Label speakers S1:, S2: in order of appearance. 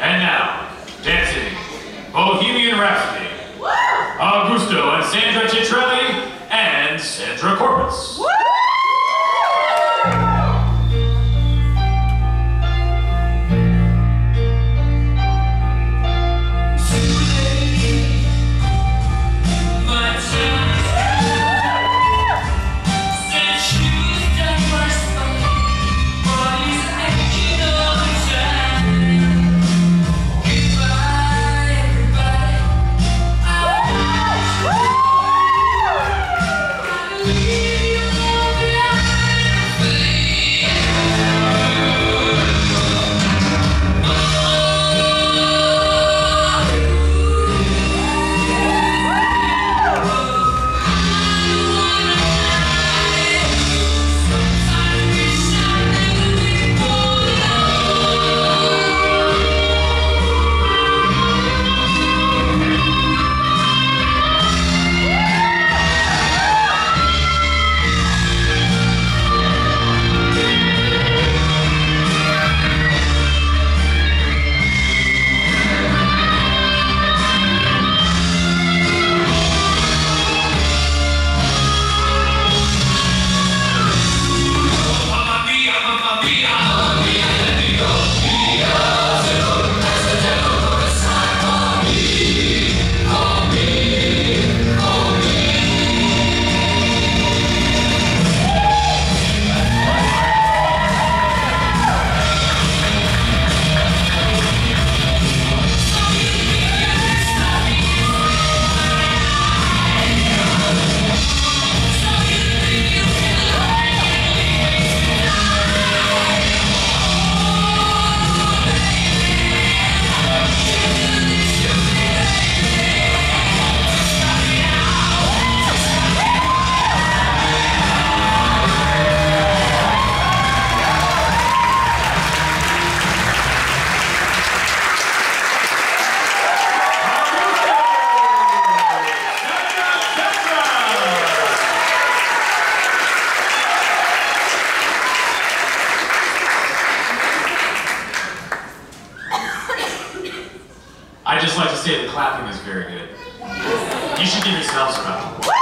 S1: And now, dancing, Bohemian Rhapsody, Augusto and Sandra Titarelli, and Sandra Korpitz. I just like to say the clapping is very good. You should give yourselves a round.